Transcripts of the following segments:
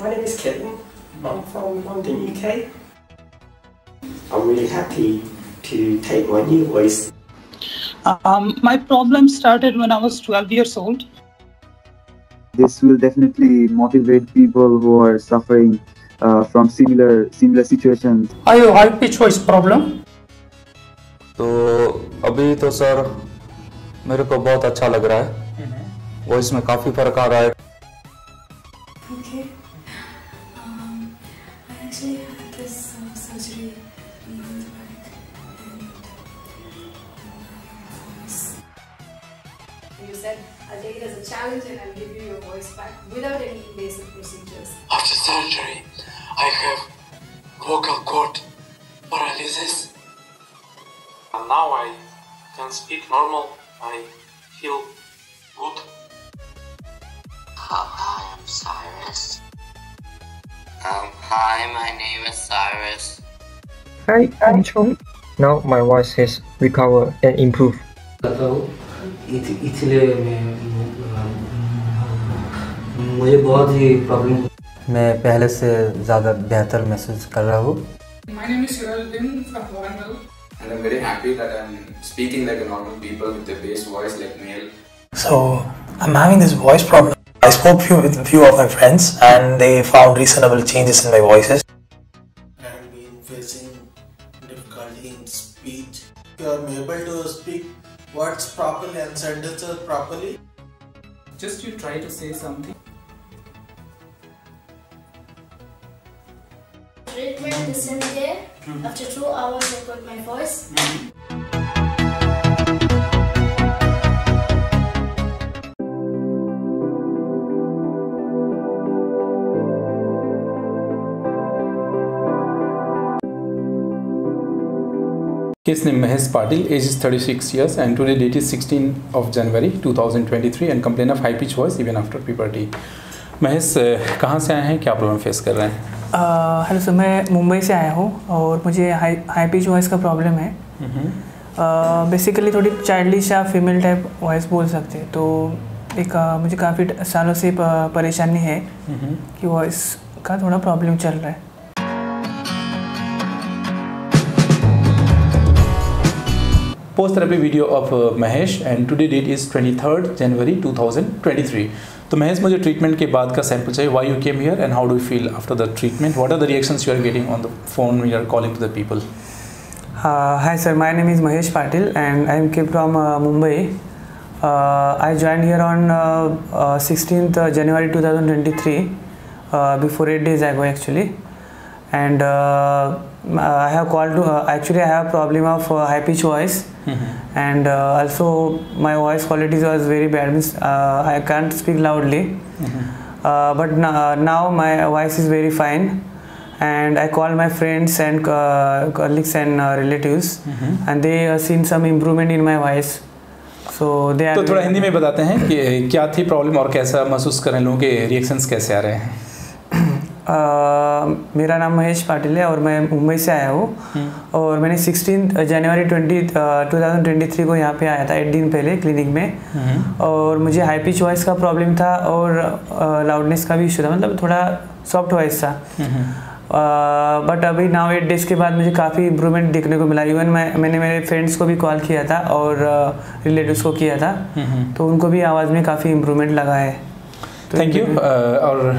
my name is Kevin. I'm from London, UK. I'm really happy to take my new voice. Um, my problem started when I was 12 years old. This will definitely motivate people who are suffering uh, from similar similar situations. I have high pitch voice problem. तो अभी तो sir मेरे को बहुत अच्छा लग रहा है वॉइस में काफ़ी फर्क आ रहा है Okay. You said, I'll take it as a challenge and I'll give you your voice back without any invasive procedures. After surgery, I have vocal cord paralysis. And now I can speak normal. I feel good. Hi, I'm Cyrus. Um, hi, my name is Cyrus. Hi, I'm Chong. Now my voice has recovered and improved. इसलिए मैं मुझे बहुत ही problem मैं पहले से ज़्यादा बेहतर महसूस कर रहा हूँ My name is Sirajuddin from Warangal. And I'm very happy that I'm speaking like a normal people with a bass voice like male. So I'm having this voice problem. I spoke few, with a few of my friends and they found reasonable changes in my voices. I've been facing difficulty in speech. You are able to speak words properly and sentences properly. Just you try to say something. treatment the same day. After two hours, I got my voice. Hmm. Case name Mahesh Patil, age is 36 years and today date is 16 of January 2023 and complain of high pitch voice even after puberty. Mahesh कहाँ से आए हैं? क्या problem face कर रहे हैं? Hello sir मैं मुंबई से आया हूँ और मुझे हाई हाई पिच वॉइस का प्रॉब्लम है। बेसिकली थोड़ी चाइल्डिश या फीमेल टाइप वॉइस बोल सकते हैं। तो एक uh, मुझे काफ़ी सालों से परेशानी है कि वॉइस का थोड़ा प्रॉब्लम चल रहा है। Post therapy video of Mahesh and today date is twenty third January two thousand twenty three तो महेश मुझे ट्रीटमेंट के बाद का सैंपल चाहिए why you came here and how do you feel after the treatment what are the reaction you are getting on the phone you are calling to the people hi sir my name is Mahesh Patil and I am came from Mumbai I join here on sixteen January two thousand twenty three before eight days I go actually And uh, I have called to, uh, actually I have problem of uh, high pitch voice mm-hmm. and uh, also my voice quality was very bad, means uh, I can't speak loudly. Uh, but now, now my voice is very fine and I call my friends and uh, colleagues and uh, relatives and they uh, seen some improvement in my voice. So they are तो थोड़ा हिंदी में बताते हैं कि क्या थी problem और कैसा महसूस कर हैं लोगों के रिएक्शंस कैसे आ रहे हैं मेरा नाम महेश पाटिल है और मैं मुंबई से आया हूँ। और मैंने 16 जनवरी 20 2023 को यहाँ पे आया था एट दिन पहले क्लिनिक में। और मुझे हाई पिच वॉइस का प्रॉब्लम था और लाउडनेस का भी इशू था मतलब थोड़ा सॉफ्ट वॉइस था। बट अभी नाउ एट डेज़ के बाद मुझे काफ़ी इम्प्रूवमेंट देखने को मिला। इवन मैं मैंने मेरे फ्रेंड्स को भी कॉल किया था और रिलेटिव्स को किया था। तो उनको भी आवाज़ में काफ़ी इम्प्रूवमेंट लगा है। थैंक यू और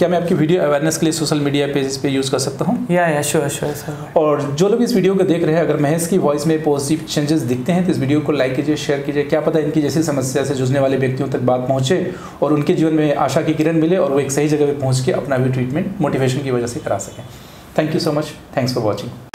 क्या मैं आपकी वीडियो अवेयरनेस के लिए सोशल मीडिया पेजेस पे यूज़ कर सकता हूँ? या या श्योर श्योर सर और जो लोग इस वीडियो को देख रहे हैं अगर महेश की वॉइस में पॉजिटिव चेंजेस दिखते हैं तो इस वीडियो को लाइक कीजिए शेयर कीजिए। क्या पता इनकी जैसी समस्या से जूझने वाले व्यक्तियों तक बात पहुँचे और उनके जीवन में आशा की किरण मिले और वो एक सही जगह पर पहुँच के अपना भी ट्रीटमेंट मोटिवेशन की वजह से करा सकें। Thank you so much thanks for watching